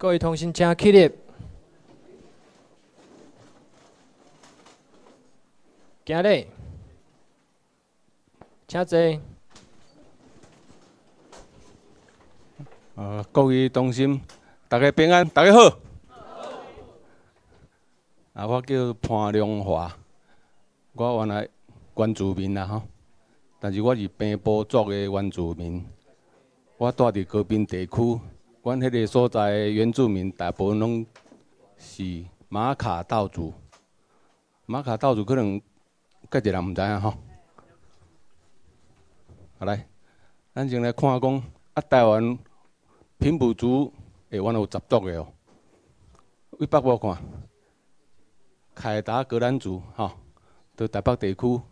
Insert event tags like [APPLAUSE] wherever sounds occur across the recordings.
各位同心请起立。今日，请坐。呃，各位同心，大家平安，大家好。啊，我叫潘良华，我原来原住民啦吼，但是我是平埔族的原住民。我住伫高滨地区，阮迄个所在原住民大部分拢是马卡道族。马卡道族可能介侪人毋知影吼。好来，咱先来看讲啊，台湾平埔族会原来有十族诶哦。为北部看，凯达格兰族吼，伫台北地区。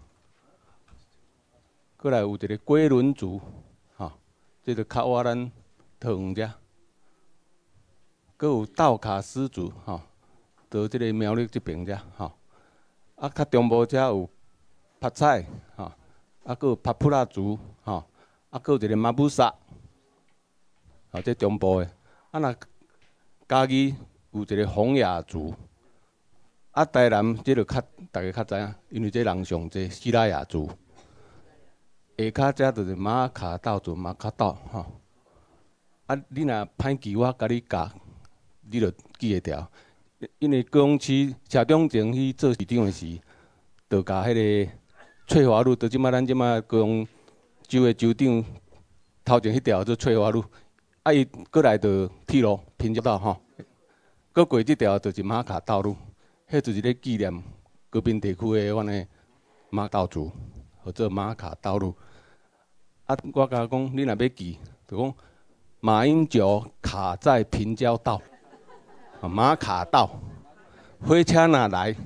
过来有一个龟伦族。吼即个较我咱桃园遮，搁有道卡斯族吼，伫即个苗栗即边遮吼。啊，较中部遮有帕菜吼，啊，搁有帕普拉族吼，啊，搁有一个马布萨，吼，即中部的。啊，若嘉义有一个洪雅族，啊，台南即个较大家较知影，因为即人上济西拉雅族。下骹遮就是马卡道族，马卡道吼。啊，你若歹记，我甲你教，你着记会牢。因为高雄市社长前去做市长诶时，着甲迄个翠华路，到即摆咱即摆高雄州诶州长头前迄条做翠华路，啊，伊过来着铁路平交道吼，过过即条就是马卡道路，迄就是咧纪念高滨地区诶阮诶马道族，或者马卡道路。啊，我甲讲，你若要记，就讲马英九卡在平交道，马卡道，火车若来，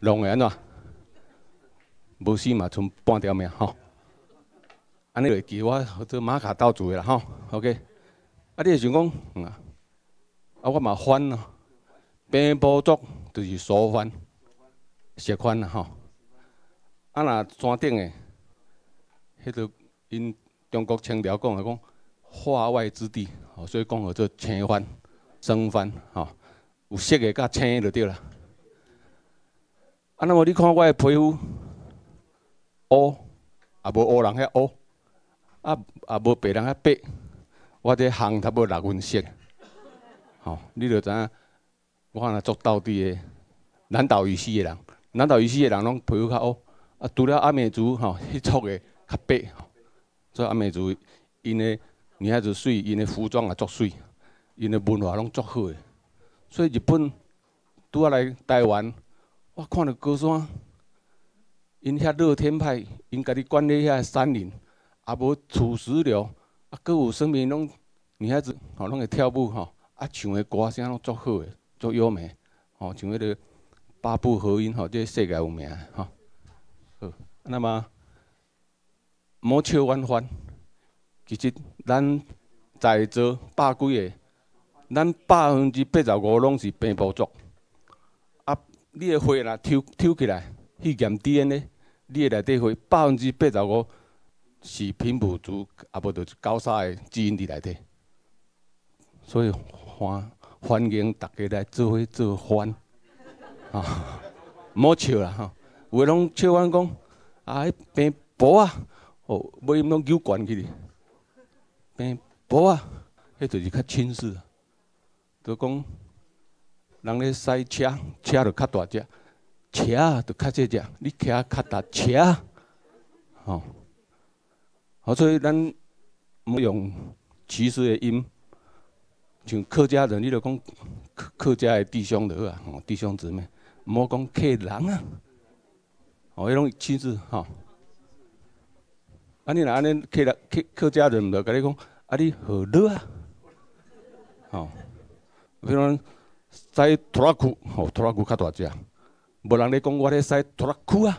弄会安怎？无死嘛，剩半条命吼。安尼会记我做马卡道做诶啦吼，OK。啊，你会想讲，啊，啊我嘛翻咯，平埔族就是苏翻，石翻啦吼。啊，若山顶诶。迄个因中国清朝讲诶，讲化外之地，吼，所以讲叫做青番、生番，吼，有色诶甲青就对啦。啊，那么你看我诶皮肤，乌，也无乌人遐乌，啊，也无白人遐白，我这红差不多六分色，吼，你着知影，我若做到底诶，南岛语系诶人，南岛语系诶人拢皮肤较乌，啊，除了阿美族吼，迄撮诶。较白，所以阿美族因的女孩子水，因的服装也足水，因的文化拢足好诶。所以日本拄啊来台湾，我看到高山，因遐乐天派，因家己管理遐山林，也无土石流，啊，搁有啥物拢女孩子吼拢会跳舞吼，啊，唱的歌声拢足好诶，足优美，吼，像迄个八部合音吼，即世界有名吼。好，那么。莫笑阮烦，其实咱在座百几个，咱百分之八十五拢是平埔族。啊，你的血若抽抽起来去验 DNA，你的内底血百分之八十五是平埔族，啊无就是高沙的基因伫内底。所以欢欢迎大家来做伙做欢，啊，莫笑啦吼，有诶拢笑阮讲，啊，迄平埔啊。哦，尾音拢扭悬起哩，平埔啊，迄就是较轻视，就讲人咧驶车，车就较大只，车就较细只，你骑较大车，吼，好，所以咱毋用歧视的音，像客家人，你著讲客客家的弟兄好啊，吼，弟兄姊妹，毋好讲客人啊，哦，迄种轻视，吼。啊！你若安尼客客客家人，毋着甲你讲，啊！你好热啊！吼，比如驶拖拉库，吼，拖拉库较大只，无人咧讲我咧驶拖拉库啊，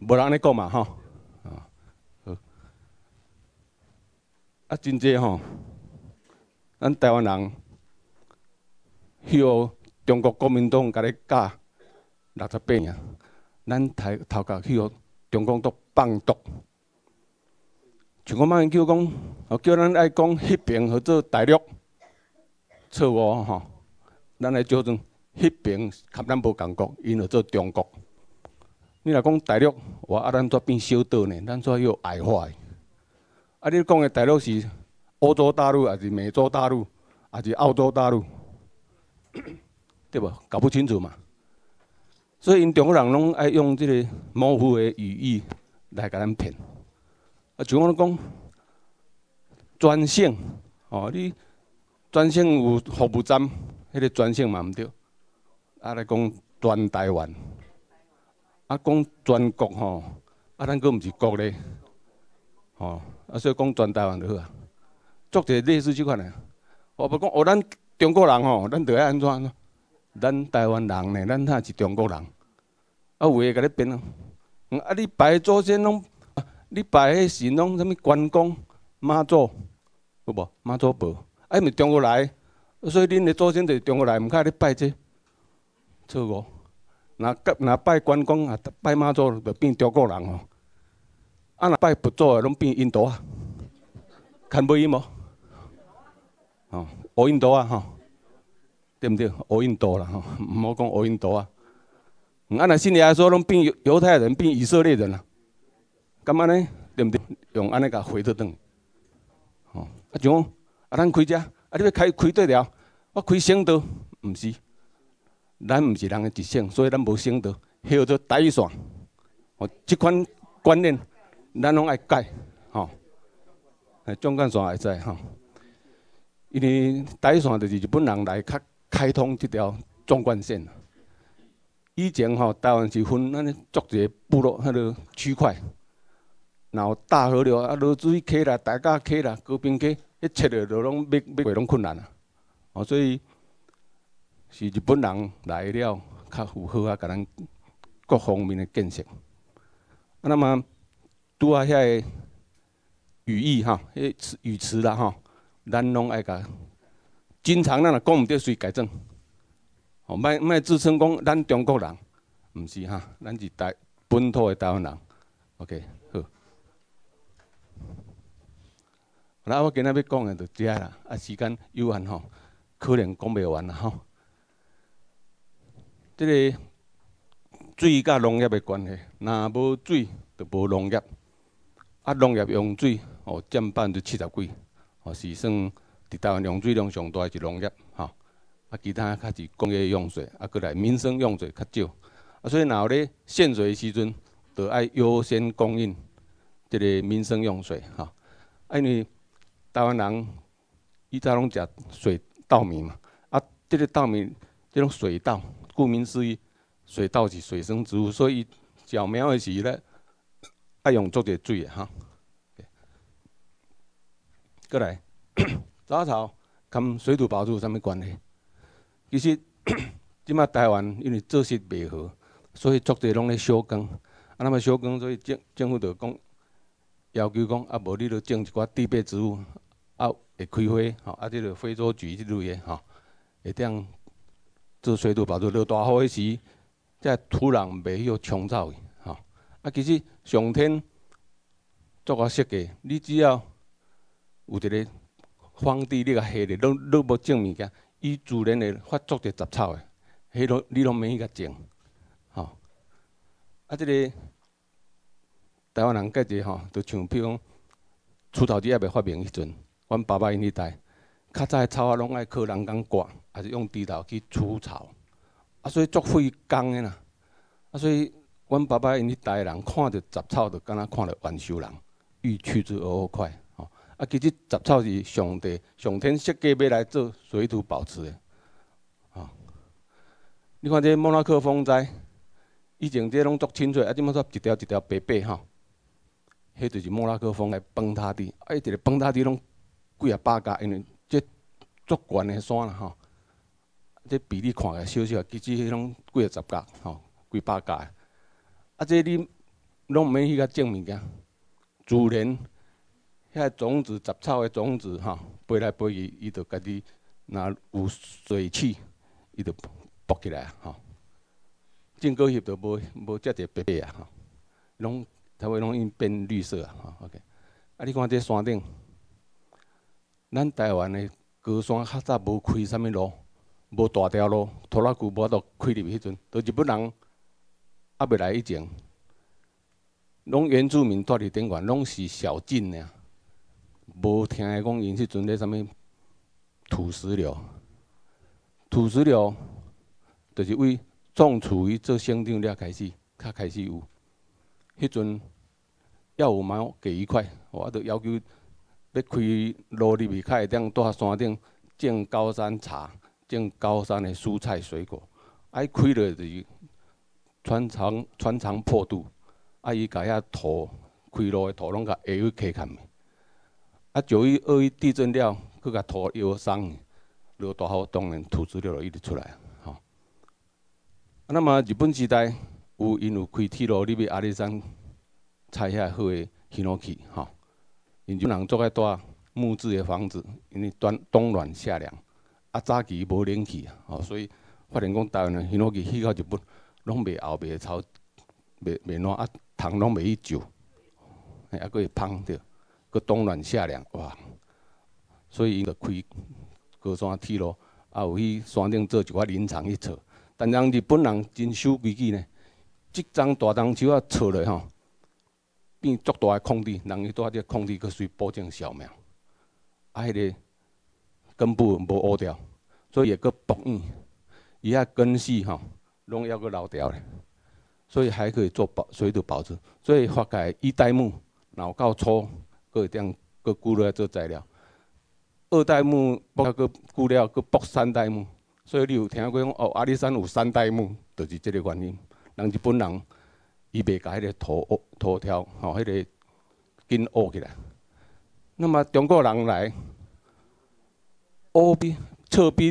无人咧讲嘛，吼，啊，好，啊，真济吼，咱台湾人，许中国国民党甲你教六十八年，咱台头壳许中共都放毒。像我马英九讲，哦，叫咱爱讲迄边或做大陆，错误吼，咱来纠正。迄边甲咱无共国，因着做中国。你若讲大陆，我啊，咱煞变小岛呢？咱煞又矮化。啊，你讲的大陆是欧洲大陆，还是美洲大陆，还是澳洲大陆？[COUGHS] 对无？搞不清楚嘛。所以因中国人拢爱用即个模糊的语义来甲咱骗。啊，像我讲专线，哦，你专线有服务站，迄个专线嘛毋对。啊，来讲全台湾，啊，讲全国吼，啊，咱佫毋是国咧，吼，啊，所以讲全台湾就好啊。做者类似即款诶，我不讲哦，咱中国人吼，咱着爱安怎？咱台湾人呢，咱若是中国人，啊，有诶甲你编啊，啊，你拜祖先拢，啊你拜迄神拢啥物关公、妈祖，有无？妈祖婆，啊，毋是中国来，所以恁诶祖先就是中国来，毋较咧拜这。错误，若甲若拜关公啊，拜妈祖就变中国人哦。啊，若拜佛祖啊，拢变印度啊。看不伊无？哦，学印度啊，吼，对毋对？学印度啦，吼，毋好讲学印度啊。啊，若信耶稣拢变犹犹太人，变以色列人啦。干嘛呢？对毋对？用安尼甲回倒转。哦，啊像啊，咱开遮，啊你要开开对了，我开省道，毋是。咱毋是人诶直线，所以咱无省道，迄叫做台线。哦，即款观念，咱拢爱改，吼。诶，中间线会知吼，因为台线就是日本人来较开通即条纵贯线。以前吼，台湾是分安尼足一个部落，迄个区块，然后大河流啊，落水溪啦，大家溪啦，高平溪，一切的都拢要要过拢困难啊。哦，所以。是日本人来了，较符合啊，甲咱各方面的建设。啊，那么拄啊遐个语义哈，迄词语词啦吼，咱拢爱甲。经常咱若讲毋对，随改正。哦，莫莫自称讲咱中国人，毋是哈，咱是台本土的台湾人。OK，好。那我今仔要讲的就遮啦，啊，时间有限吼，可能讲袂完啦吼。即个水甲农业的关系，若无水就无农业。啊，农业用水哦占百分之七十几，哦是算伫台湾用水量上大是农业，吼。啊，其他较是工业用水，啊，过来民生用水较少。啊，所以若有咧限水时阵，就爱优先供应即个民生用水，吼。啊，因为台湾人以前拢食水稻米嘛，啊，即个稻米即种水稻。顾名思义，水稻是水生植物，所以小苗的时咧爱用足侪水的哈。过来，[COUGHS] 杂草跟水土保持有啥物关系？其实，[COUGHS] 即马台湾因为作息袂好，所以足侪拢咧小耕。啊，那么小耕，所以政政府就讲要求讲，啊无你著种一寡地被植物，会开花，吼，啊即个非洲菊即类的，吼，会当。做水土保持，落大雨诶时，即土壤袂许冲走去，吼。啊，其实上天作个设计，你只要有一个荒地，你甲下咧，拢拢无种物件，伊自然会发作着杂草的，迄拢你拢免去甲种，吼。啊，即个台湾人个者吼，就像比如讲，除草机还未发明迄阵，阮爸爸因迄代。较早草啊，拢爱靠人工割，还是用猪头去除草，啊，所以足费工的啦。啊，所以阮爸爸因迄代人看着杂草，就敢若看着万寿人，欲去之而后快。吼，啊，其实杂草是上帝、上天设计要来做水土保持的。吼，你看这莫拉克风灾，以前这拢足清脆，啊，即满煞一条一条白白吼，迄就是莫拉克风来崩塌地，啊，一个崩塌地拢几啊百家，因为这足悬的山啦吼，这比例看起来小小，其实迄种几啊十架吼，几百架。啊，这你拢毋免去甲种物件，自然遐种子、杂草的种子吼，飞来飞去，伊就家己若有水汽，伊就勃起来吼。种果叶就无无遮侪白白啊吼，拢它会拢已变绿色啊吼。OK，啊，你看这山顶，咱台湾的。高山较早无开啥物路，无大条路，拖拉机无法度开入去迄阵，都日本人还未来以前，拢原住民住伫顶悬，拢是小镇尔，无听讲因迄阵咧啥物土石流，土石流就是为种厝伊做省长了开始，较开始有。迄阵要有毛给一块，我都要求要开路入去，较会当住山顶种高山茶，种高山的蔬菜水果。爱开落就是穿肠穿肠破肚，啊伊甲遐土开路的土拢甲下去溪坎的。啊九一二一地震了，佮甲土摇松，落大雨当然土石流就一直出来。吼，那么日本时代。有因有开铁路入去阿里山，采遐好诶ヒノキ，吼。 因就人做爱住木质诶房子，因为冬冬暖夏凉。啊，早期无冷气，吼，所以发现讲台湾诶ヒノキ去到日本，拢袂后袂潮，袂袂暖，啊，虫拢袂去就，哎，啊，佫会芳着，佫冬暖夏凉，哇！所以因着开高山铁路，啊，有去山顶做一寡林场去坐。但人日本人真守规矩呢。即张大樟树啊，错落吼， 变足大诶空地，人去住伫空地，佫随保证小苗，啊，迄个根部无乌掉，所以也佫薄硬，伊遐根系吼，拢要佫留条咧，所以还可以做保水土保持。所以发改一代木，老到粗，佫会当佫固落来做材料。二代木剥佫固料，佫剥三代木，所以你有听过讲哦，阿里山有三代木，就是即个原因。人日本人，伊袂甲迄个土土条吼，迄个紧挖起来。那么中国人来，挖比错比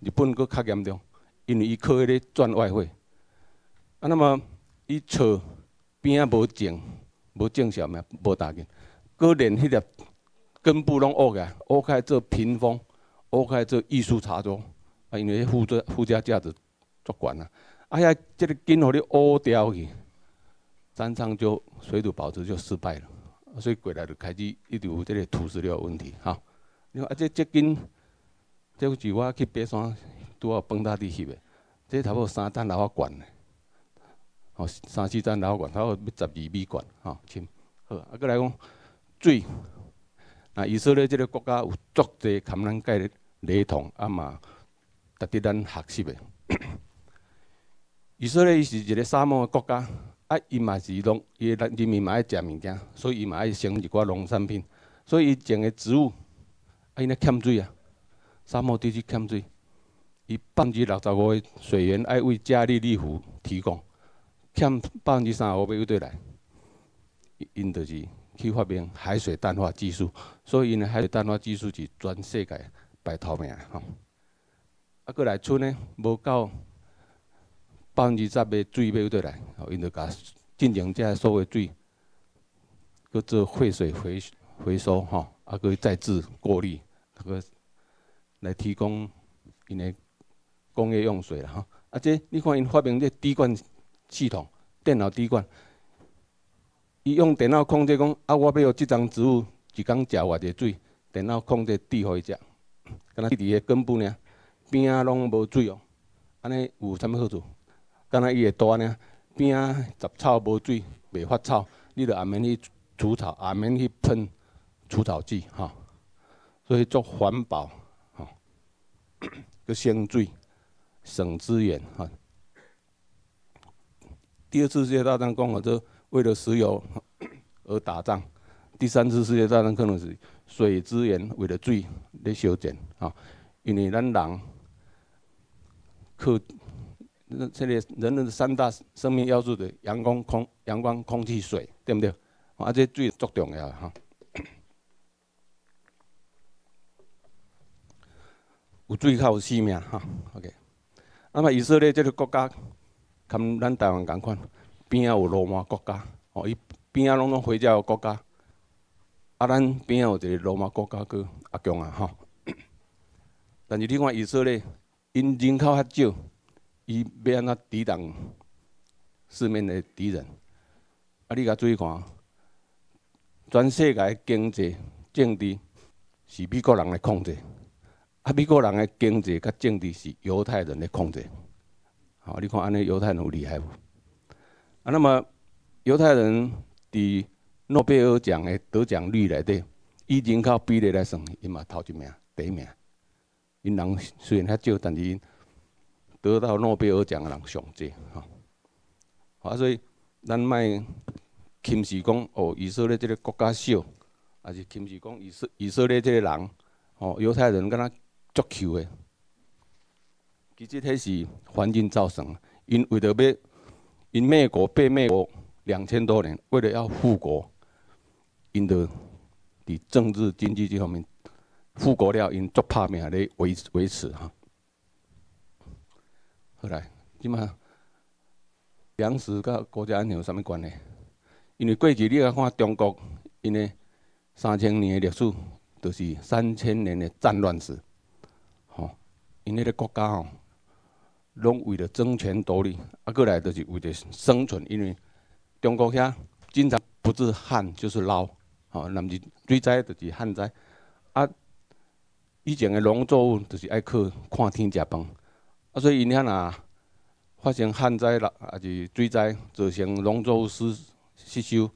日本佫较严重，因为伊靠迄个赚外汇。啊，那么伊厝边仔无种，无种啥物，无大根，佫连迄个根部拢挖起来，挖开做屏风，挖开做艺术茶桌。啊，因为附加附加价值足悬啊。啊，遐即个根互你挖掉去，山上就水土保持就失败了，所以过来就开始一直有这个土石流问题。哈，你看啊，这这根，这是我去爬山拄好蹦跶伫翕的，这差不多三层楼高悬的，哦，三四层楼悬，差不多要十二米悬，哈，深。好，啊，搁来讲水，啊，以色列这个国家有足侪含咱介雷同，啊嘛，值得咱学习的。[COUGHS] 以色列伊是一个沙漠国家，啊，伊嘛是农，伊人人民嘛爱食物件，所以伊嘛爱生一寡农产品。所以伊种的植物，啊，因咧欠水啊，沙漠地区欠水，伊百分之六十五的水源爱为加利利湖提供，欠百分之三十五要由倒来。因就是去发明海水淡化技术，所以因的海水淡化技术是全世界排头名吼。啊，过来村呢无够。百分之十的水要倒来，吼，因着甲进行遮所有水，搁做废水回回收，吼，啊，搁再制过滤，个来提供因的工业用水啦，吼。啊，这你看因发明这滴灌系统，电脑滴灌，伊用电脑控制讲，啊，我要有即张植物一工食偌济水，电脑控制滴互伊食，敢若滴伫个根部呢，边仔拢无水哦，安尼有啥物好处？敢若伊会大呢，边仔杂草无水，袂发草，你着也免去除草，也免去喷除草剂，吼。所以做环保，吼，个省水、省资源，哈。第二次世界大战讲了，这为了石油 [COUGHS] 而打仗；第三次世界大战可能是水资源为了水咧修剪，哈。因为咱人靠。这里人类的三大生命要素的阳光、空、阳光、空气、水，对不对？啊，这最足重要哈。[COUGHS] 有水较有生命哈。OK。那么以色列这个国家，跟咱台湾共款，边啊有罗马国家，哦，伊边啊拢拢回教国家，啊，咱边啊有一个罗马国家个阿强啊哈。但是你看以色列，因人口较少。伊要安怎抵挡四面的敌人？啊，你甲注意看，全世界经济政治是美国人来控制，啊，美国人的经济甲政治是犹太人来控制。好，你看安尼犹太人有厉害无？啊，那么犹太人伫诺贝尔奖的得奖率内底，以人口比例来算，伊嘛头一名，第一名。因人虽然较少，但是因得到诺贝尔奖的人上济，吼。啊，所以咱莫轻视讲哦，以色列即个国家小，还是轻视讲以色以色列即个人，哦，犹太人敢若足球的。其实迄是环境造成，因为着要因美国被美国两千多年，为了要复国，因着伫政治经济这方面复国了，因足拍命咧维维持哈。后来，即马。粮食甲国家安全有啥物关系？因为过去你来看中国，因为三千年的历史，就是三千年的战乱史，吼，因迄个国家吼，拢为了争权夺利，啊，过来就是为了生存。因为中国遐经常不是旱就是涝，吼，那么是水灾就是旱灾，啊，以前的农作物就是爱靠看天食饭，啊，所以因遐若发生旱灾啦，还是水灾，造成农作物失失收，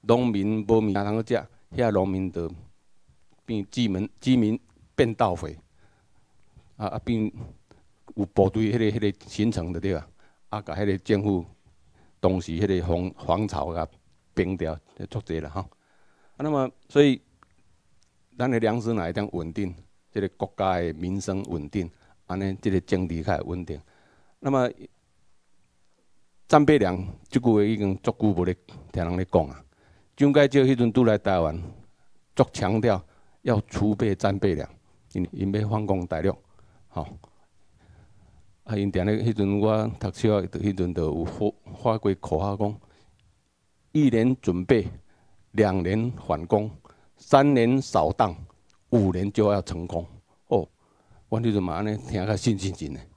农民无物通去食，遐农民就变居民，居民变盗匪，啊啊变有部队迄个迄个形成的对啊，啊甲迄个政府当时迄个皇皇朝甲平掉，足济啦吼。啊，那么所以咱的粮食哪会当稳定？即个国家的民生稳定，安尼即个政治较会稳定。那么战备粮即句话已经足久无咧听人咧讲啊。蒋介石迄阵拄来台湾，足强调要储备战备粮，因因要反攻大陆，吼。啊，因定咧迄阵我读小学迄阵就有发发过口号讲：一年准备，两年反攻，三年扫荡，五年就要成功。哦，我迄阵嘛安尼听较信心真诶，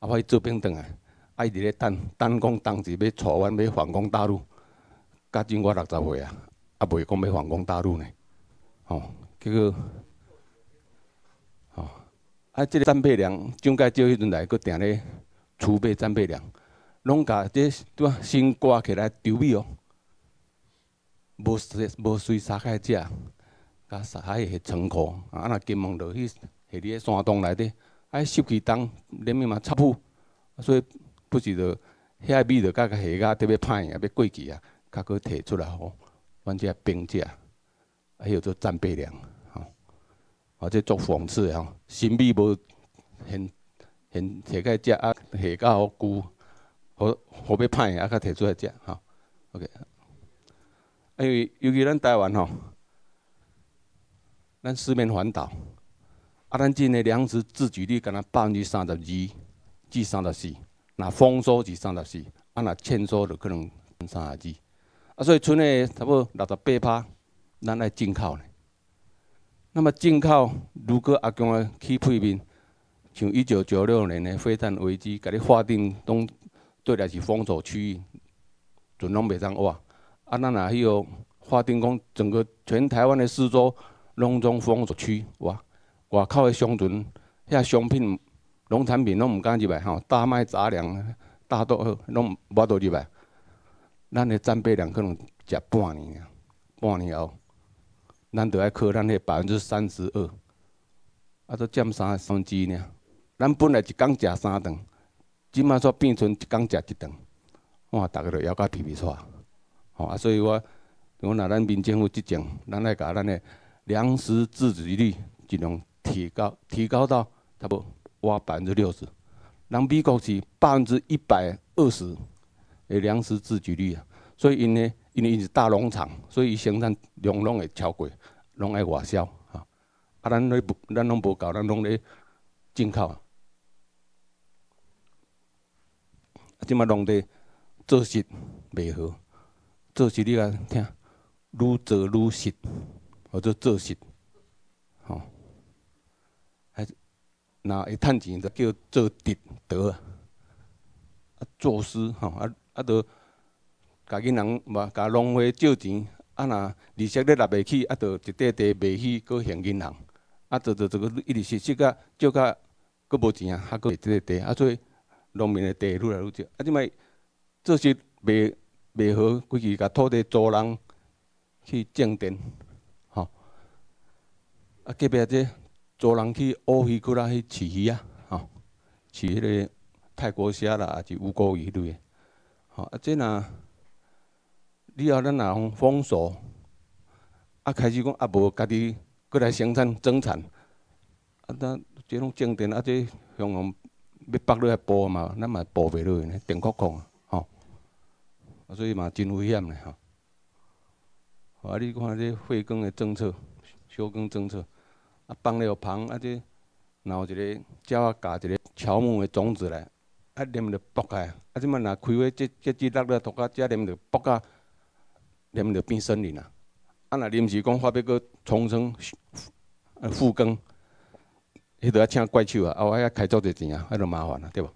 啊，我去做兵转来。啊！伊伫咧等，等讲当时要带阮要反攻大陆，甲今我六十岁啊，啊未讲要反攻大陆呢，吼，结果，吼，啊，即个战备粮，蒋介石迄阵来，佫定咧储备战备粮，拢甲这拄啊先挂起来丢米哦，无随无随杀开食，甲杀海个仓库，啊，若金门落去伫咧山洞内底，啊，湿气重，连咪嘛插铺，所以。不是着遐米着甲个下甲特别歹啊，要过期啊，甲佫摕出来吼，阮遮兵食，还有做战备粮，吼，啊，这做讽刺吼，新米无现现摕个食啊，下甲好久，好好要歹啊，甲摕出来食，吼，OK，因为尤其咱台湾吼，咱四面环岛，啊，咱境内粮食自给率敢若百分之三十二至三十四。那丰收是三十四，啊，那欠收就可能三十二，啊，所以剩的差不多六十八趴，咱来进口呢。那么进口，如果阿公的去配面，像一九九六年的飞弹危机，甲你划定拢对来是封锁区域，准拢袂当挖。啊，咱若迄个划定讲整个全台湾的四周拢总封锁区，哇，外口的商船遐商品。农产品拢毋敢入来吼，大麦、杂粮、大豆拢无倒入来。咱的战备粮可能食半年，半年后，咱着爱靠咱的百分之三十二，啊，都占三三分之一呢。咱本来一工食三顿，即马煞变成一工食一顿，哇，逐个都腰到皮皮喘。吼啊，所以我我若咱民政府即种，咱来甲咱的粮食自给率尽量提高，提高到差不多。挖百分之六十，人美国是百分之一百二十的粮食自给率啊，所以因呢，因为因是大农场，所以伊生产量拢会超过，拢爱外销啊。啊，咱咧不，咱拢无够，咱拢咧进口。啊，啊即马农地做实袂好，做实你甲听，愈做愈实，或者做实，那会趁钱，就叫做德德啊，做事吼啊啊，着家己人嘛，甲农会借钱，啊若利息咧拿袂起，啊，着一块地卖去，搁还银行，啊，做做做个一直实施甲借甲，佫无钱啊，还佫即个地，啊，所以农民的地愈来愈少。啊，即摆做实卖卖好，规气甲土地租人去种田，吼。啊，隔壁这租人去乌鱼窟啦去饲鱼啊，吼，饲迄个泰国虾啦，还是乌龟鱼类的，吼。啊，这若以后咱若封锁，啊，开始讲啊无家己。过来生产增产，啊，咱即种种田啊，即向往要绑落来布嘛，咱嘛布袂落去呢，电壳壳啊，吼，啊，所以嘛真危险嘞，吼。啊，你看这废耕的政策、休耕政策，啊，放了旁啊，这然后一个鸟啊，夹一个乔木的种子来，啊，连着剥开，啊，即摆若开花，这这枝落了，土甲遮连着剥甲，连着变森林啊。啊，若临时讲发要搁重生。啊，复耕，迄都要请怪手啊！啊，我要开足侪钱啊，迄著麻烦啊，对无？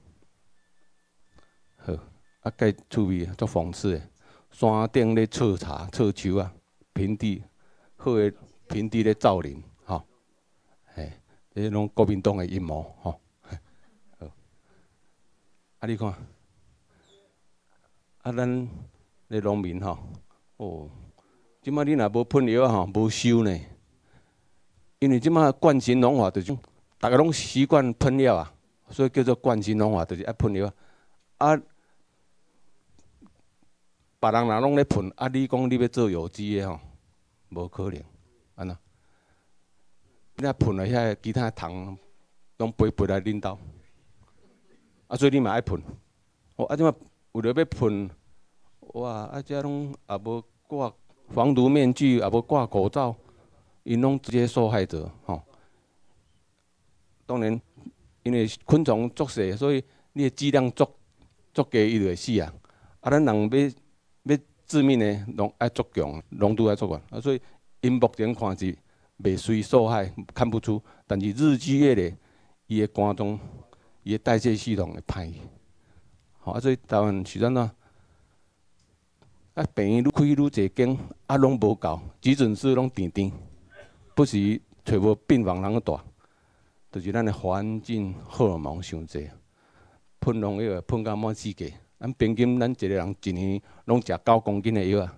好，啊，介趣味足讽刺诶！山顶咧测茶、测树啊，平地好诶，平地咧造林，吼，嘿，这拢国民党诶阴谋，吼，好。啊，你看，啊，咱咧农民吼，哦，即摆你若无喷药吼，无收呢？因为即马惯性农法就是，大家拢习惯喷药啊，所以叫做惯性农法，就是爱喷药。啊，别人若拢咧喷，啊，你讲你要做有机的吼，无可能，你啊喷了遐其他虫，拢飞飞来恁兜，啊，所以你嘛爱喷。哦，啊，即马为了要喷，哇，啊，遮拢也无挂防毒面具，也无挂口罩。因拢直接受害者，吼。当然，因为昆虫足细，所以你的剂量足足低，伊就会死啊。啊，咱人要要致命的，浓爱足强，浓度爱足高。啊，所以因目前看是未遂受害，看不出。但是日积月累，伊的肝脏、伊的代谢系统会歹。吼，啊，所以台湾是安怎？啊，病院愈开愈侪间，啊，拢无够，急诊室拢甜甜。不是找无病房人个大，就是咱的环境荷尔蒙伤济，喷农药喷到满世界。咱平均咱一个人一年拢食九公斤的药啊，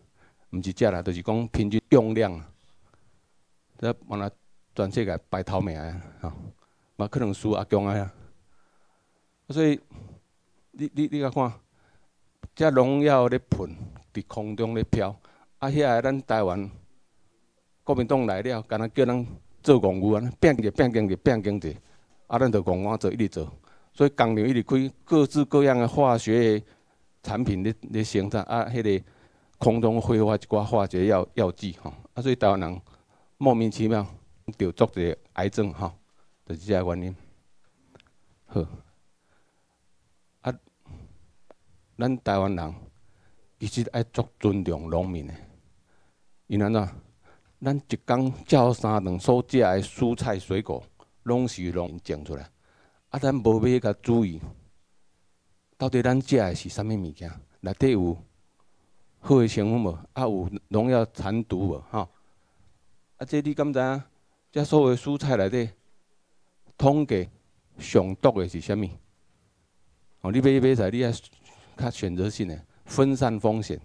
毋是食啦，就是讲平均用量。这完了全世界排头名啊，吼，嘛可能输阿强啊。所以你你你甲看，遮农药咧喷伫空中咧飘，啊，遐个咱台湾。国民党来了，干那叫人做公务啊，变者变经济，变经济，啊，咱着公安做一直做，所以工厂一直开各式各样的化学产品咧咧生产，啊，迄个空中挥发一寡化学药药剂吼，啊，所以台湾人莫名其妙着足个癌症吼，就是这原因。好，啊，咱台湾人其实爱足尊重农民的，因安怎？咱一工照三顿所食的蔬菜水果，拢是农民种出来。啊，咱无必要甲注意，到底咱食的是啥物物件？内底有好的成分无？啊，有农药残毒无？吼？啊，这你敢知影？这所有蔬菜内底，统计上毒的是啥物？哦，你买买菜，你要较选择性的，分散风险。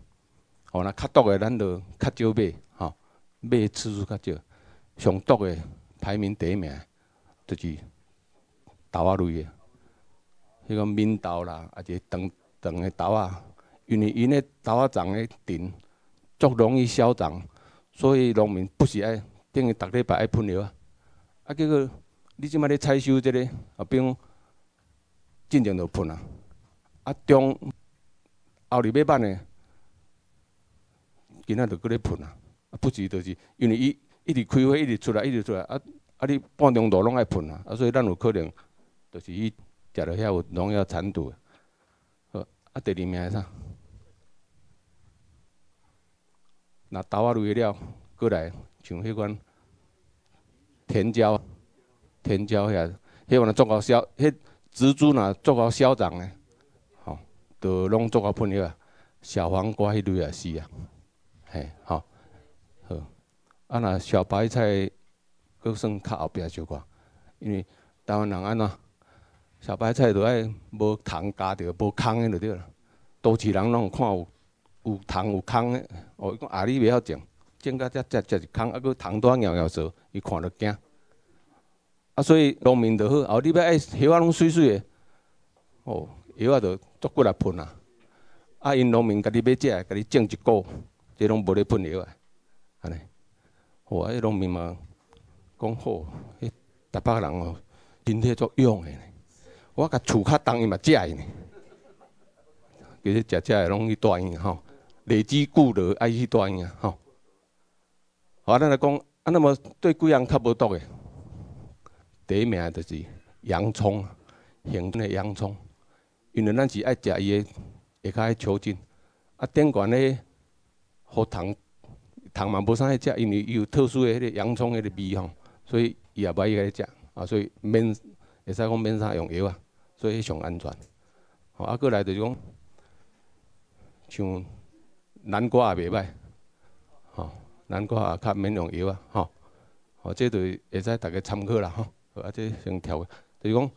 哦，那较毒的，咱就较少买。吼买次数较少，上毒的排名第一名，就是豆仔类的，迄个 mint 豆啦，啊是长长的豆仔，因为因的豆仔长的甜，足容易消长，所以农民不是爱等于逐礼拜爱喷药啊。啊，结果你即摆咧采收即个，啊，比如进前就喷啊，啊中后日要办呢，今仔就搁咧喷啊。不止，就是因为伊一直开花，一直出来，一直出来，啊啊！你半中途拢爱喷啊，啊，所以咱有可能就是伊食着遐有农药残毒。好，啊，第二名是啥？那豆仔类了，过来像迄款甜椒，甜椒遐，迄款足够消，迄植株若足够消长诶，吼，都拢足够喷药。小黄瓜迄类也是啊，嘿，吼。好啊，若小白菜佫算较后壁小可，因为台湾人安怎小白菜都爱无虫加着，无空的就对了。都市人拢有看有有虫有空的，哦，伊讲啊，你袂晓种，种到遮遮遮一空，啊，佫虫拄啊摇摇做，伊看着惊。啊，所以农民就好，啊你要爱叶啊拢水水的，哦，叶啊着足骨来喷啊。啊，因农民家己要食，家己种一股，即拢无咧喷药啊，安尼。哦，迄农民嘛讲好，迄台北人哦，身体足勇的。我甲厝较重伊嘛食伊呢。其实食食的拢去大医吼，累积久了爱去大医啊吼。好，咱来讲，啊，那么对贵人较无毒的。第一名就是洋葱，新鲜的洋葱，因为咱是爱食伊的，下骹爱抽筋。啊，顶悬咧，互虫，虫嘛无啥爱食，因为伊有特殊的迄个洋葱迄个味吼，所以伊也无爱食。啊，所以免会使讲免啥用药啊，所以上安全。吼，啊，过来就是讲，像南瓜也袂歹，吼，南瓜也较免用药啊，吼，吼，这就会使大家参考啦，吼。啊，这先调，就是讲，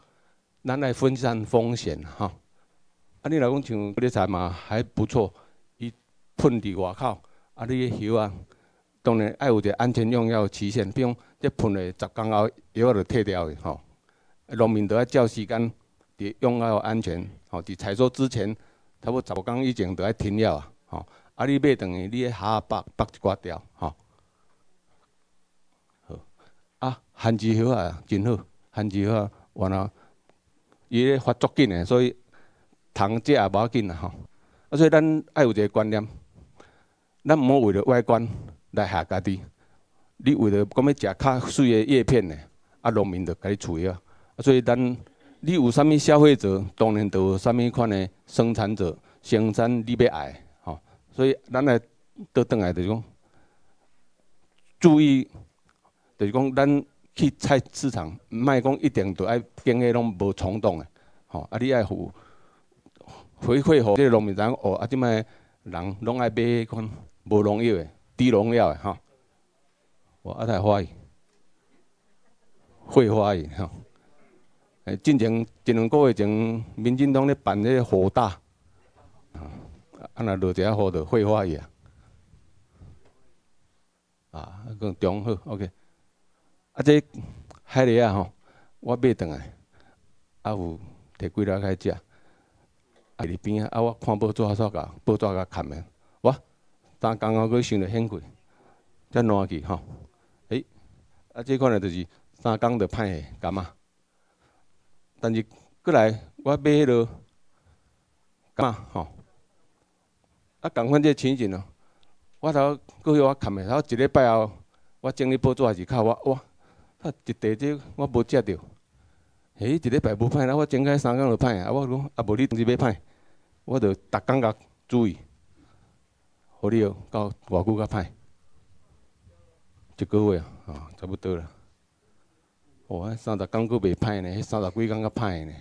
咱来分散风险哈。啊，你来讲像嗰啲菜嘛还不错，伊喷伫外口，啊，你个叶啊，当然爱有一个安全用药期限，比如这喷了十工后，药就退掉的吼。农民都要照时间，伫用药安全，吼，伫采收之前，差不多十工以前都要停药啊，吼。啊，你买等于你下拔拔一寡掉，吼。啊，番薯叶啊，真好，番薯叶原来伊咧发足紧诶，所以虫食也无要紧啦吼。啊，所以咱爱有一个观念，咱毋好为了外观来吓家己。你为了讲要食较水诶叶片诶，啊，农民就甲你处理啊。所以咱你有啥物消费者，当然就有啥物款诶生产者生产你要爱。所以咱来倒转来就是讲，注意。就是讲，咱去菜市场，毋莫讲一定着爱经个拢无冲动诶，吼！啊，你爱付回馈互即个农民人哦，啊，即摆人拢爱买迄款无农药诶、低农药诶，吼！我啊太欢喜，会欢喜吼！诶，进前一两个月前，民进党咧办迄个火大，啊若落一下雨着会欢喜啊！啊，讲中好，OK。啊，这海蛎啊吼，我买倒来，啊有摕几粒开食，啊伫边啊，啊我看报纸煞甲报纸甲看的，我三工后佫想着兴贵，才烂去吼。诶，啊这款呢就是三工着歹下干嘛？但是过来我买迄落干嘛吼？啊，共款这情形咯。我头过去我看的，后一礼拜后，我整理报纸还是靠我哇。啊，一地这我无食着，嘿，一礼拜无歹啦，我整改三工就歹啊！我讲啊，无你当时要歹，我着逐工甲注意，互你哦，到偌久较歹，一个月啊，差不多啦。哦，三十工佫袂歹呢，迄三十几工较歹呢。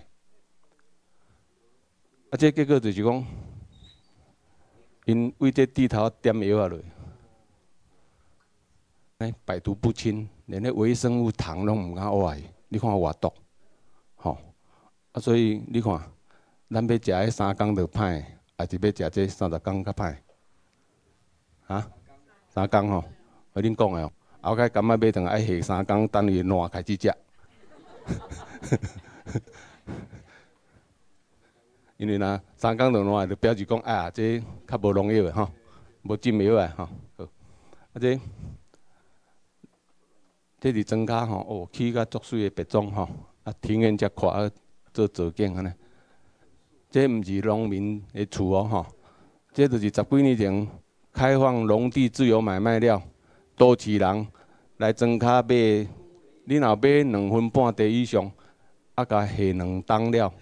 啊，这结果就是讲，因为这地头点药啊落。哎，百毒不侵，连那微生物糖拢毋敢挖，你看偌毒，吼！啊，所以你看，咱要食迄三工就歹，还是要食这三十工较歹？啊？三工吼，我恁讲诶哦，后盖感觉买等爱下三工，等伊烂开始食。[LAUGHS] 因为呐三工就烂，就表示讲，哎呀，这较无农药诶吼，无进药诶吼，好，啊这。这是增加吼，哦，起甲足水的别种吼，啊，庭院则看啊，做造景安尼。这毋是农民的厝哦吼，这就是十几年前开放农地自由买卖了，都市人来增加买，你若买两分半地以上，啊，甲下两冬了，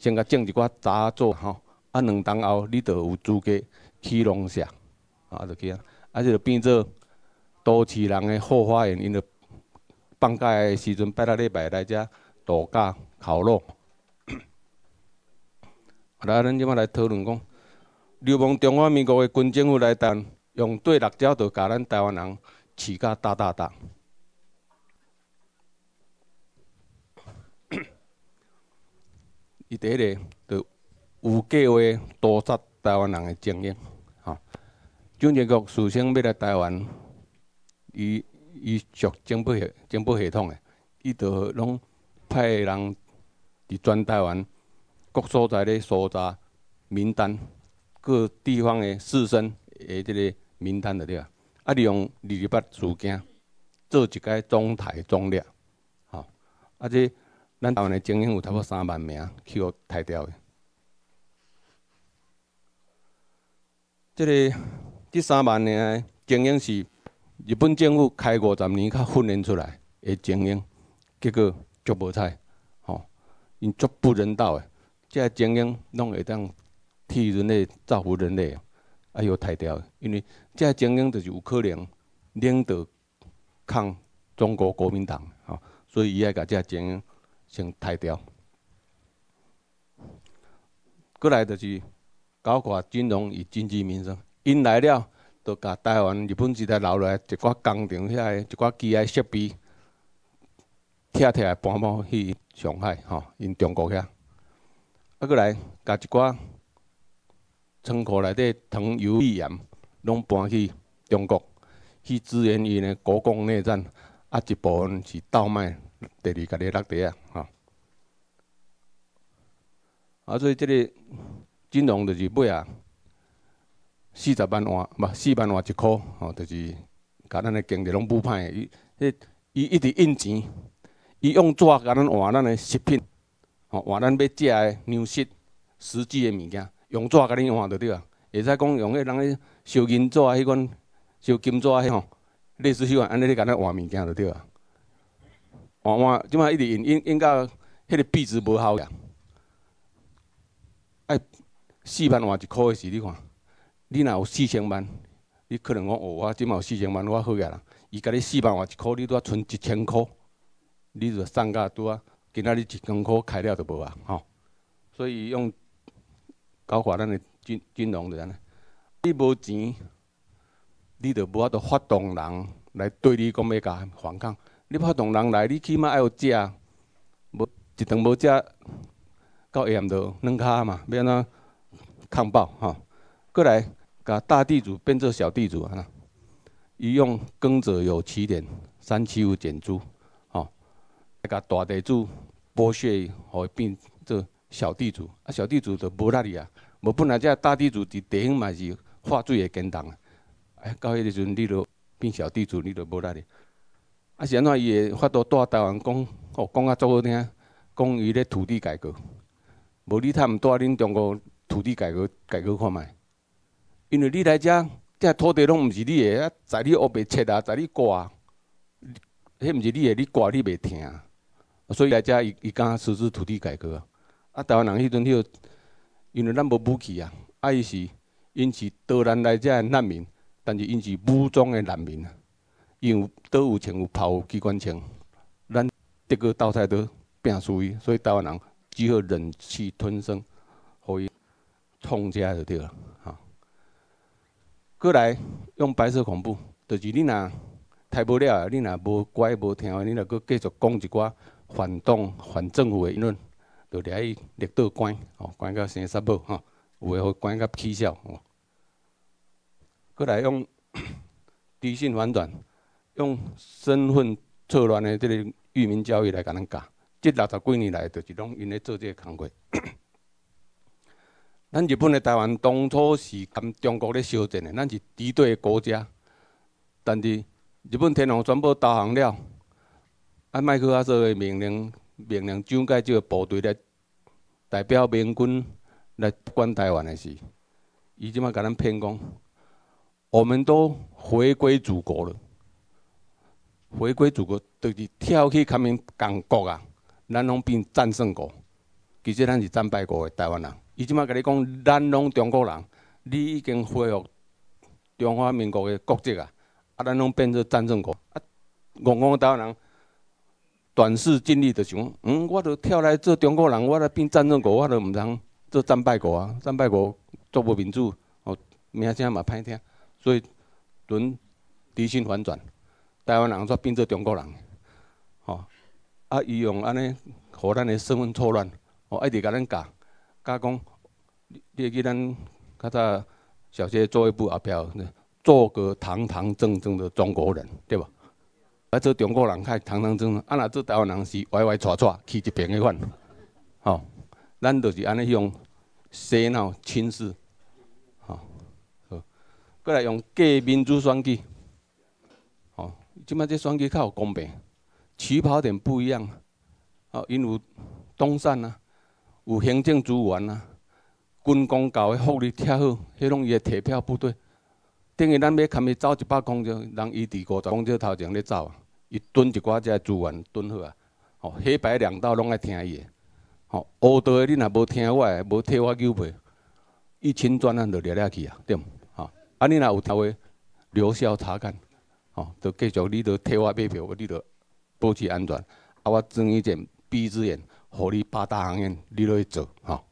先甲种一寡杂做吼，啊，两冬后你就有资格起农舍，啊，就去啊，啊，就变做都市人的后花园，因着。放假的时阵，拜六礼拜来遮度假、烤肉。[COUGHS] 来，咱即摆来讨论讲，流氓中华民国的军政府来台，用对辣椒，就甲咱台湾人饲甲大大大。伊第一个就有计划屠杀台湾人的精英，吼。蒋介国事先要来台湾，伊伊属政府系政府系统的，伊就拢派人伫全台湾各所在咧搜查名单，各地方的士绅的即个名单就对啊。啊，利用二二八事件做一个总台总列，吼。啊，即咱台湾的精英有差不多三万名去互杀掉的。即个即三万名精英是日本政府开五十年较训练出来的精英，结果足无彩，吼，因足不人道的，即个精英拢会当替人类造福人类，啊，又杀掉，因为即个精英就是有可能领导抗中国国民党，吼，所以伊爱甲即个精英先杀掉。过来就是搞垮金融与经济民生，因来了，就甲台湾日本时代留落来一寡工厂遐个一寡机械设备，拆拆搬搬去上海吼，因中国遐。啊，过来甲一寡仓库内底糖油盐，拢搬去中国，去支援伊的国共内战。啊，一部分是倒卖，第二家己落地啊，吼。啊，所以即个金融就是买啊，四十万换，无四万换一箍，吼，就是甲咱的经济拢补歹。伊，迄伊一直印钱，伊用纸甲咱换咱的食品，吼，换咱要食的粮食、实际的物件，用纸甲你换着对啊。会使讲用迄人咧烧银纸，迄款烧金纸，迄吼，类似迄款安尼咧甲咱换物件着对啊。换换，即摆一直印印印到迄个币值无效个。哎，四万换一箍的时，你看，你若有四千万，你可能讲哦，我即嘛有四千万，我好个啦。伊甲你四万换一箍，你拄啊存一千箍，你就送到拄啊，今仔日一千箍开了就无啊，吼。所以用搞垮咱的金金融就安尼，你无钱，你就无法度发动人来对你讲要甲反抗。你发动人来，你起码要有食，无一顿无食。到下暗就软骹嘛，要安怎抗暴吼？过来，甲大地主变做小地主啊！伊用耕者有其田，三七五减租，吼，甲大地主剥削伊，互伊变做小地主。啊，小地主就无力哩啊！无本来只大地主伫地方嘛是划水的天堂啊！哎，到迄个时阵，你就变小地主，你就无力哩。啊，是安怎伊会发到大台湾讲，哦，讲啊足好听，讲伊咧土地改革。无你他毋带恁中国土地改革改革看觅，因为你来遮，遮土地拢毋是你的，啊，在你乌白切啊，在你刮，迄毋是你的，你刮你袂听，所以来遮伊伊敢实施土地改革。啊，台湾人迄阵迄，因为咱无武器啊，啊伊是因是导咱来遮的难民，但是因是武装的难民啊，因为倒有枪有炮有机关枪，咱德国斗菜都拼输伊，所以台湾人。只好忍气吞声，互伊创遮就对了，哈。过来用白色恐怖，就是你若太无了，你若无乖无听话，你若搁继续讲一寡反动、反政府的言论，就掠去立倒关，吼，关到生杀某，吼，有诶互关到起笑，吼。过来用低信反转，用身份错乱的这个域名交易来甲咱教。即六十几年来，就是拢因咧做这个工作。[COUGHS] 咱日本的台湾当初是跟中国咧修战的，咱是敌对国家。但是日本天皇宣布投降了，按麦克阿瑟的命令，命令蒋介石部队来代表民军来管台湾的事。伊即马甲咱骗讲，我们都回归祖国了，回归祖国就是跳去他们共国啊！咱拢变战胜国，其实咱是战败国的台湾人。伊即马甲你讲，咱拢中国人，你已经恢复中华民国的国籍啊！啊，咱拢变做战胜国。啊，戆戆台湾人短视尽力的想，嗯，我都跳来做中国人，我来变战胜国，我都毋通做战败国啊！战败国做无民主，哦，名声嘛歹听，所以轮敌心反转，台湾人煞变做中国人，吼。啊，伊用安尼，互咱的身份错乱，哦，一直甲咱教，教讲，你会记咱较早小学作业簿后壁，做个堂堂正正的中国人，对无？啊，做中国人较堂堂正正，啊，若做台湾人是歪歪斜斜去一边的款，吼，咱就是安尼用洗脑轻视，吼，好，过来用假民主选举，即摆这选举较有公平，起跑点不一样，哦，因有东山啊，有行政资源啊，军工教的福利贴好，迄拢伊的提票部队。等于咱要堪伊走一百公里，人伊伫五十公里头前咧走啊，伊蹲一寡遮资源蹲好啊。吼，黑白两道拢爱听伊的。吼，乌道的你若无听我的，无替我牛皮，一清转咱就掠掠去啊，对毋？吼，啊你若有听话，留校查看，吼，就继续你着替我买票，你着保持安全。啊，我睁一眼闭一只眼，互你八大行业你落去做，吼。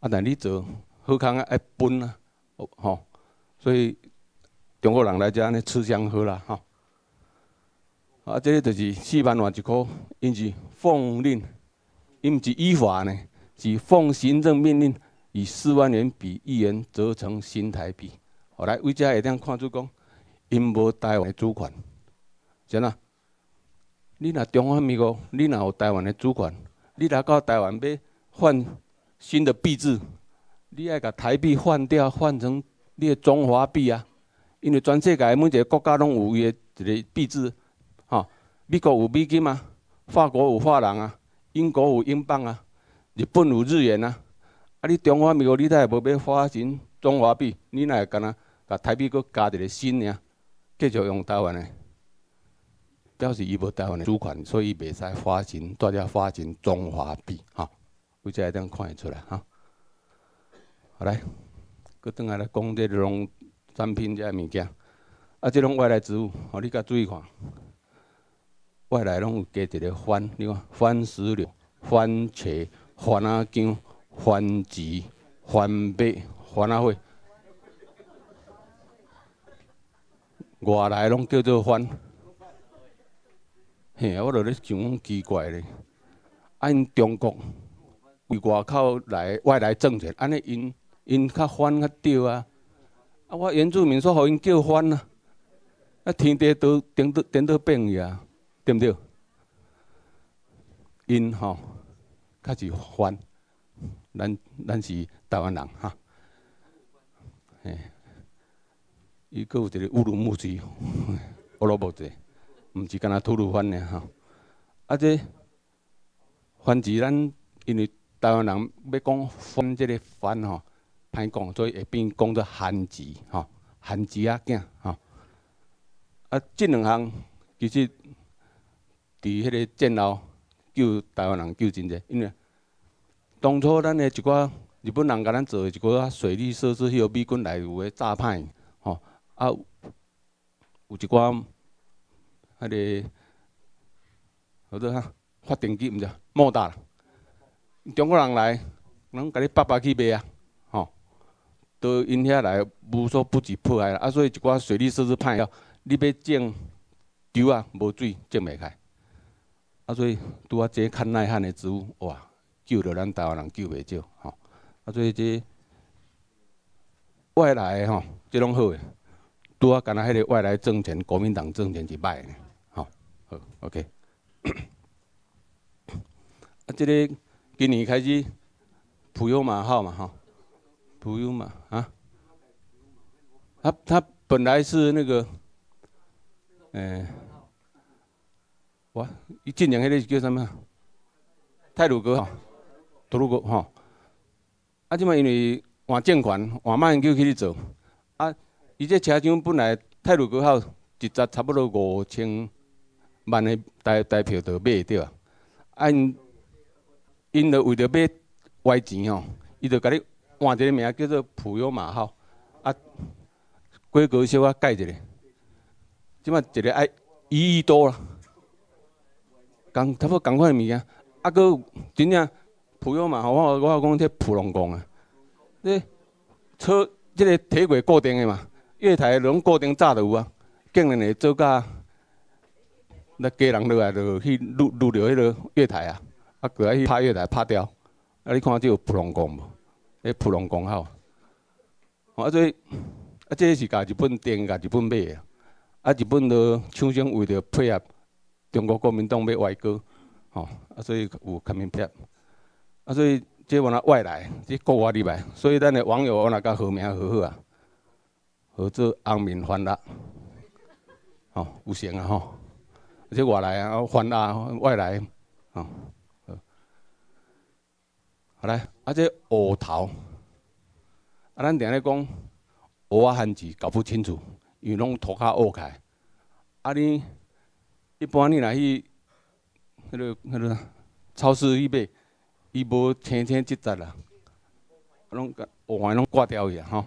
啊，但你做好康啊，爱分啊，吼。所以中国人来遮安尼吃香喝辣，吼。啊，这个就是四万万一箍，因是奉令，因毋是依法呢，是奉行政命令，以四万元比一元折成新台币。后来，为遮会当看出讲，因无台湾的主权，是呐？你若中华民国，你若有台湾的主权，你若到台湾要换新的币制，你爱甲台币换掉，换成。你个中华币啊，因为全世界每一个国家拢有伊的一个币制，吼，美国有美金啊，法国有法郎啊，英国有英镑啊，日本有日元啊，啊，你中华民国你才会无要发行中华币，你若会干呐？甲台币佫加一个新尔，继续用台湾的，表示伊无台湾的主权，所以袂使发行，大家发行中华币，吼，为这会当看会出来，哈，好来。佮倒来来讲这种产品这物件，啊，这种外来植物，吼，你甲注意看，外来拢有加一个番，你看番石榴、番茄、番仔姜、番薯、番白、番仔花，外来拢叫做番。嘿，我著咧想奇怪咧，按中国为外口来外来政权，安尼因。因较翻较对啊！啊，我原住民说互因叫翻啊，啊，天地都颠倒颠倒变去啊，对毋对？因吼较是翻，咱咱是台湾人哈。嘿，伊阁有一个乌鲁木齐，乌鲁木齐，毋是干那吐鲁番尔吼。啊，这番薯咱因为台湾人要讲番即个番吼。歹讲，所以会变讲做番薯吼，番薯仔囝吼。啊，即两项其实伫迄个战后救台湾人救真济，因为当初咱的一寡日本人甲咱做的一寡水利设施，迄美军来有诶炸歹，啊有一寡迄个好多哈发电机毋是莫大，中国人来，拢甲你叭叭去卖啊。吼。都因遐来无所不至破坏啦，啊，所以一寡水利设施歹了，你要种稻啊，无水种袂开，啊，所以拄啊，这较耐旱的植物，哇，救着咱台湾人救袂少，吼，啊，所以这外来的吼，这拢好诶，拄啊，干那迄个外来政权，国民党政权是歹呢，吼，好，OK，啊，这个今年开始普悠玛号嘛，吼。普悠玛啊，他他本来是那个，诶，我一进两迄个叫什么？泰鲁格哈，泰鲁格哈，啊，即嘛因为换政权，换马英九去做，啊，伊这车厢本来泰鲁格号一只差不多五千万的台台票都买着啊，啊因因着为着买歪钱吼，伊着甲你。换一个名叫做普悠玛号，啊，规格小可改一个，即摆一个爱一亿多啦，共差不多共款物件，啊，搁真正普悠玛号，我我讲这普龙宫啊，这车这个铁轨固定的嘛，月台拢固定炸的有啊，竟然会做甲那家人落来就去录录着迄个月台啊，啊，过来去拍月台拍掉，啊，你看这有普龙宫无？迄普龙宫吼。啊，所以啊，这是甲日本订，甲日本买的。啊，日本都厂商为着配合中国国民党要外交，吼，啊，所以有革命片。啊，所以这往那外来，这国外入来，所以咱的网友往那甲好名好好啊，号做安民欢乐，吼，有成啊吼。这外来啊，欢乐外来，吼，好来，啊，这乌头，啊，咱定咧讲乌啊汉字搞不清楚。伊拢涂骹乌开，啊！你一般你若去迄个、迄个超市去买，伊无青青一节啦，拢甲乌块拢挂掉去啊！吼，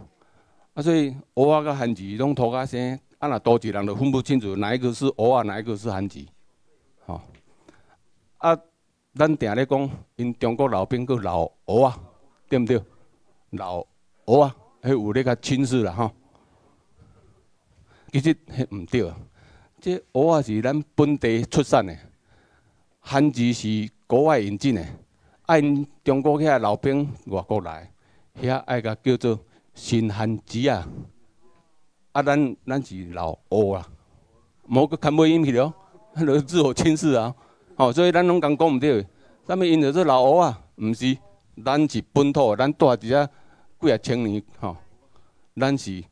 啊！所以乌啊甲番薯拢涂骹生，啊！若多一人就分不清楚哪一个是乌啊，哪一个是番薯，吼。啊！咱定咧讲，因中国老兵叫老乌啊，对毋对？老乌啊，迄有咧较轻视啦，吼。其实迄毋对，这蚵仔是咱本地出产的，番薯是国外引进的。因中国遐老兵外国来，遐爱甲叫做新汉字啊。啊，咱咱是老蚵啊，无个看不音去了，[LAUGHS] 迄落自我轻视啊。吼，所以咱拢讲讲毋对，啥物因着做老蚵啊？毋是，咱是本土，咱住伫遮几啊千年，吼，咱是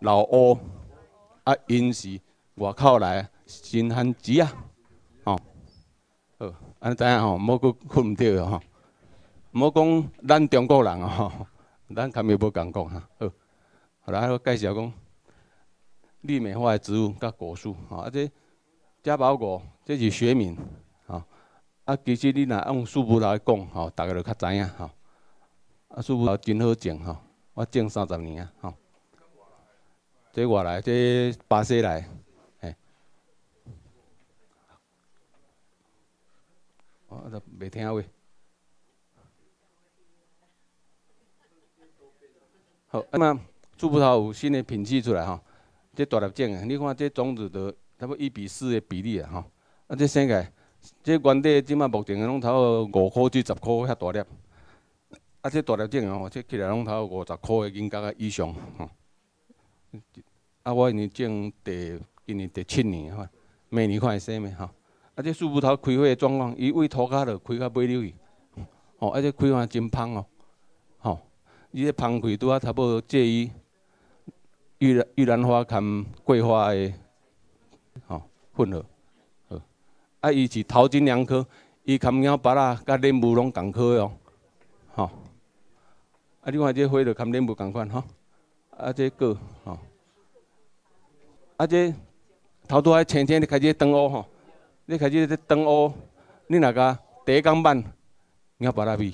老蚵。啊，因是外口来新汉子啊，吼，好，安尼知影吼，莫阁混毋对吼，莫讲咱中国人吼，咱较咪无共讲哈，好，好来我介绍讲绿美化的植物甲果树，吼，啊这家宝果这是学名，吼，啊其实你若用树葡萄来讲，吼，大家就较知影，吼，啊树葡萄真好种，吼，我种三十年啊，吼。这外来，这巴西来，嘿，我都未听话。好，那么树葡萄有新的品质出来吼，这大粒种的，你看这种子都差不多一比四的比例啊吼，啊这生个，这原地即马目前拢头五块至十块遐大粒，啊这大粒种的吼，这起来拢头五十块的银角啊以上吼。啊，我年种第今年第七年吼，明年看会生咩吼？啊，这树葡萄开花的状况，伊为土骹就开到尾溜去，吼，而且开花真芳哦，伊这芳开拄啊差不多介于玉兰玉兰花含桂花的，吼混合，好，啊，伊是头金两科，伊含鸟巴拉甲莲雾拢共科哦，吼，啊，你看这花就含莲雾共款吼，啊，这个吼。啊！这头拄仔青青，你开始长乌吼，你开始这长乌，你若甲第一工版，鸟巴拉味；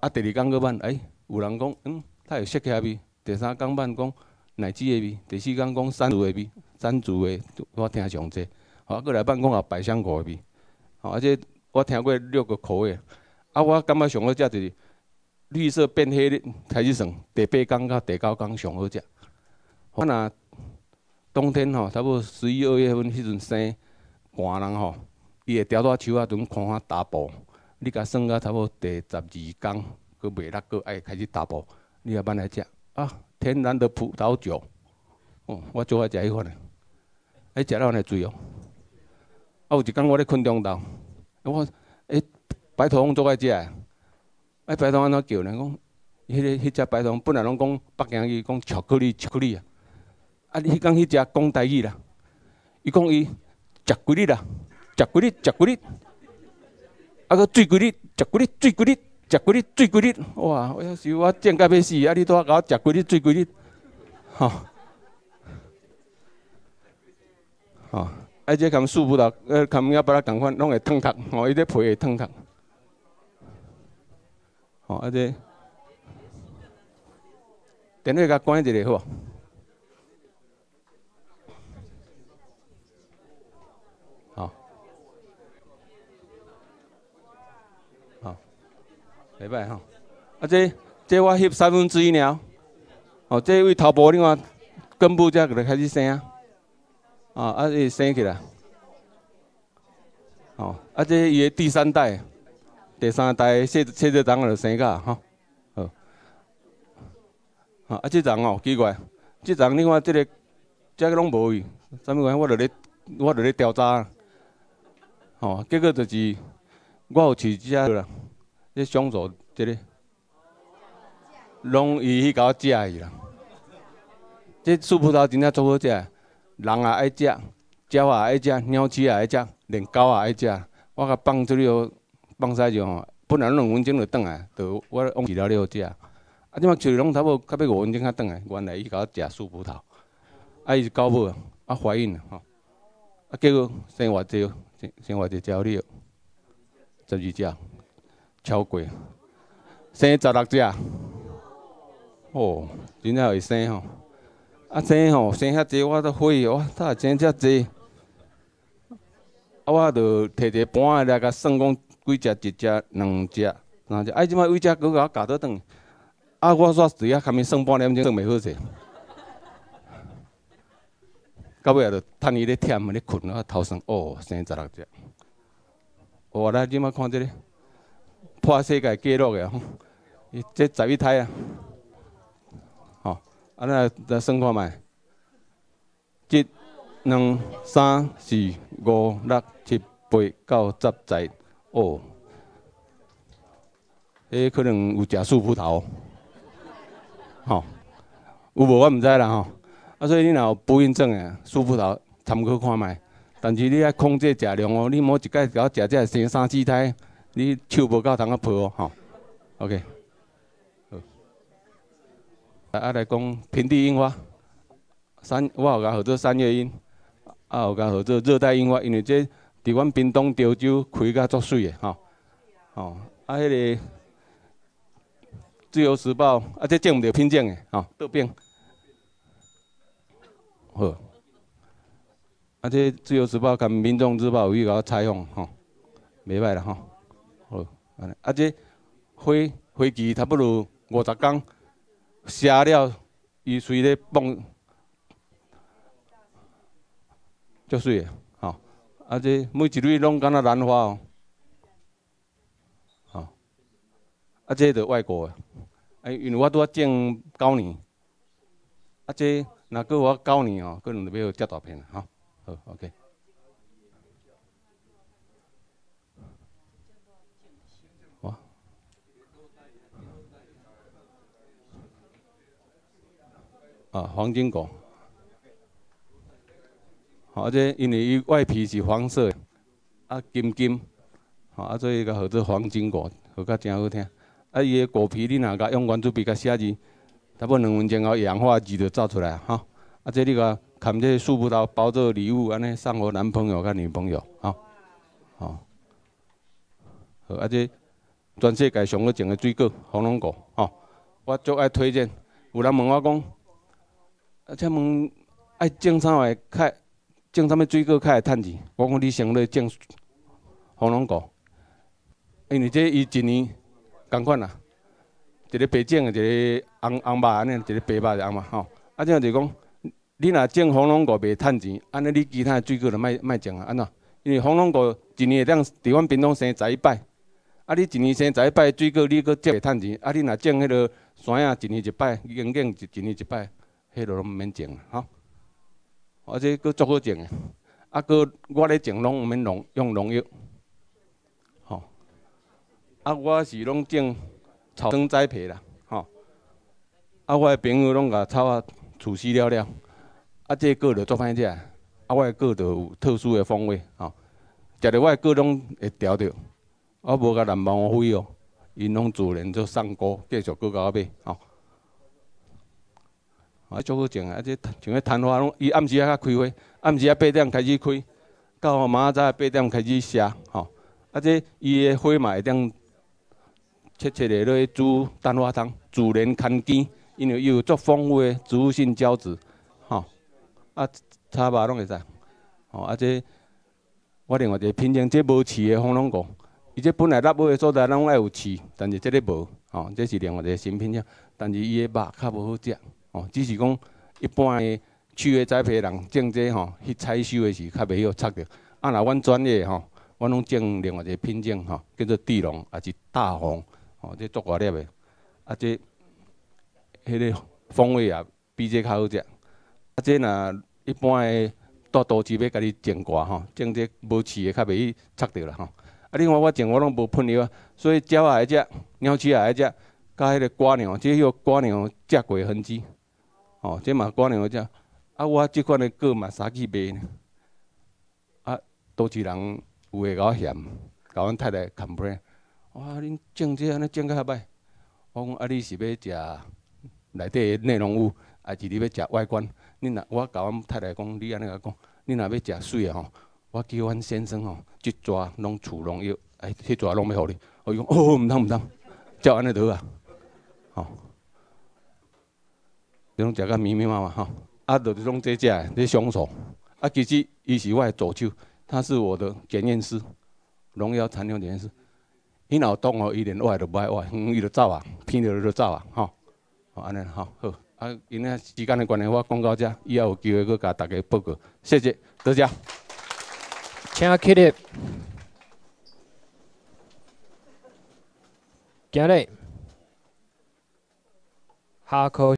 啊，第二工个版，哎，有人讲，嗯，它有色起味；第三工版讲奶子的味；第四工讲山竹的味，山竹的我听上济。啊，过来版讲啊百香果的味。啊，而且我听过六个口味。啊，我感觉上好食就是绿色变黑的开始算，第八工到第九工上好食。我若冬天吼，差不多十一二月份迄阵生寒人吼，伊会调带树啊，阵看下大步。你甲算到差不多第十二工，佮未六个爱开始大步，你也慢来食啊。天然的葡萄酒，哦，我最爱食迄款诶，爱食了来醉哦。啊，有一工我咧困中昼，我诶白头翁做爱食诶，哎白头安怎叫呢？讲迄个迄只白头翁本来拢讲北京语讲巧克力巧克力啊。啊！你迄工迄只讲台语啦，伊讲伊食几日啦，食几日，食几日，啊个醉几日，食几日，醉几日，食几日，醉几日，哇！我要是我贱甲要死，啊！你拄啊甲我食几日，醉几日，吼，吼，啊！这含树葡萄，呃，含要把它共款，拢会烫烫，吼，伊这皮会烫烫，吼，啊这，电话甲关一下好。袂歹吼，啊这这我翕三分之一了，哦，这位头部你看根部才个开始生啊，啊啊伊生起来，哦，啊这伊的第三代，第三代细细只长就生个吼，好，啊，即丛哦奇怪，即丛你看即个，遮个拢无去，啥物款？我著咧，我著咧调查，吼，结果就是我有饲只啦，这松鼠即个，拢伊去甲我食去啦。这树葡萄真正足好食，人也爱食，鸟也爱食，鸟鼠也爱食，连狗也爱食。我甲放出去哦放屎就吼，本来两分钟就转来，就我往饲料了食。啊，即摆饲拢差不多，到尾五分钟才转来。原来伊甲我食树葡萄，啊，伊是狗母，啊怀孕了吼，啊结果生偌济，生生偌济鸟了，十二只，超过，生十六只，哦，真正会生吼。啊，生吼生遐济，我都火哦，咋生遮济？啊，我著摕一个盘来甲算讲几只，一只、两只、三只。啊，即摆位只搁甲我夹倒转。啊，我煞伫遐，堪咪算半点钟算袂好势。[LAUGHS] 到尾也著趁伊咧忝咧困，啊头算哦，生十六只。哦，来即摆看即个破世界纪录个吼，伊这十一胎啊。吼啊，那来算看觅，一、两、三、四、五、六、七、八、九、十、十一，哦，迄可能有食素葡萄，吼，有无我毋知啦吼。啊，所以你若有不孕症诶，素葡萄参考看觅。但是你爱控制食量哦，你莫一摆甲我食只生三四胎，你手无够通啊抱哦，吼，OK。好。啊，来讲平地樱花，三我有甲合作三月樱，啊有甲合作热带樱花，因为这伫阮屏东潮州开甲足水的吼，吼啊，迄个自由时报啊，这种毋着品种的吼，倒变。好，啊这自由时报甲民众日报有去甲我采访吼，袂歹啦吼，啊这花花期差不多五十工。写了，伊随咧放，足水个，吼，啊这每一蕊拢敢若兰花哦，吼，啊这着外国个，啊因为我拄啊种九年，啊这若过我九年哦，可能着要遮大片吼，好，OK。啊，黄金果，好，这因为伊外皮是黄色，啊金金，好，啊所以个号做黄金果，好甲真好听。啊，伊个果皮你若甲用圆珠笔甲写字，差不多两分钟后氧化字就造出来哈。啊，这你甲含这树葡萄包做礼物，安尼送互男朋友甲女朋友，哈，好，好，啊这全世界上好种的水果，红龙果，吼，我足爱推荐。有人问我讲。啊，请问爱种啥会较种啥物水果较会趁钱？我讲你先来种红龙果，因为这伊一年共款啊，一个白种，一个红红肉安尼，一个白肉的红嘛吼。啊，这样就讲，你若种红龙果袂趁钱，安尼你其他水果就卖卖种啊，安怎？因为红龙果一年会当伫阮屏东生十一摆，啊，你一年生十一摆水果，你搁种会趁钱。啊，你若种迄落山啊，一年一摆，永远一一年一摆。迄落拢毋免种啊，吼！而且佫足好种诶，啊，佫我咧种拢毋免农用农药，吼！啊，我是拢种草生栽培啦，吼！啊，我诶朋友拢甲草啊除死了了，啊，这果着足歹食，啊，我诶果着有特殊诶风味，吼！食着我诶果拢会调着，我无甲人帮我飞哦，因拢自然做送果，继续佫甲我买，吼！啊，足好种啊！啊，这像迄昙花拢，伊暗时啊较开花，暗时啊八点开始开，到明仔早八点开始谢，吼。啊，这伊的花嘛会当切切的咧煮昙花汤，自然牵根，因为伊有足丰富的植物性胶质，吼。啊，炒肉拢会使，吼。啊，这我另外一个品种，这无刺的红龙果，伊这本来腊尾的所在拢爱有刺，但是这个无，吼。这是另外一个新品种，但是伊的肉较无好食。只是讲一般的区的栽培人种这吼，去采收的时较袂晓插着。啊，若阮专业吼，阮拢种另外一个品种吼，叫做地龙，也是大红，吼，这足大粒的，啊，这迄个风味也比这较好食。啊，这若一般的到都市要家己种瓜吼，种这无刺的较袂去插着啦吼。啊，另外我种我拢无喷药啊，所以鸟也爱食，鸟鼠也爱食，甲迄个瓜娘，即迄个瓜娘食过痕迹，吼，这嘛瓜鸟食。啊，我即款的果嘛三去卖呢。啊，都市人有诶甲我嫌，甲阮太太 complain，哇，恁种这安尼种较歹。我讲啊，你是要食内底内容物，还是你要食外观？你若我甲阮太太讲，你安尼甲讲，你若要食水的吼，我叫阮先生吼，一抓拢除农药，哎，迄抓拢要互你。我讲哦，毋通毋通，照安尼得啊，吼，你拢食甲密密麻麻吼。啊，就是种这只的，这凶手。啊，其实伊是我的助手，他是我的检验师，荣耀残留检验师。伊若有动哦，伊连挖都不爱挖，嗯，伊就走啊，偏着就走啊，吼。好，安尼好，好。啊，因为时间的关系，我讲到这，以后有机会佫甲大家报告。谢谢，多谢。请起立，行礼，下课。